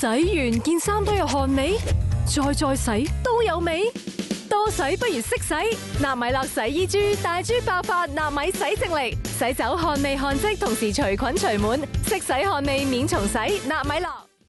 洗完件衫都有汗味，再再洗都有味。多洗不如识洗，纳米乐洗衣珠，大珠爆发纳米洗净力，洗走汗味汗渍，同时除菌除螨，识洗汗味免重洗，纳米乐。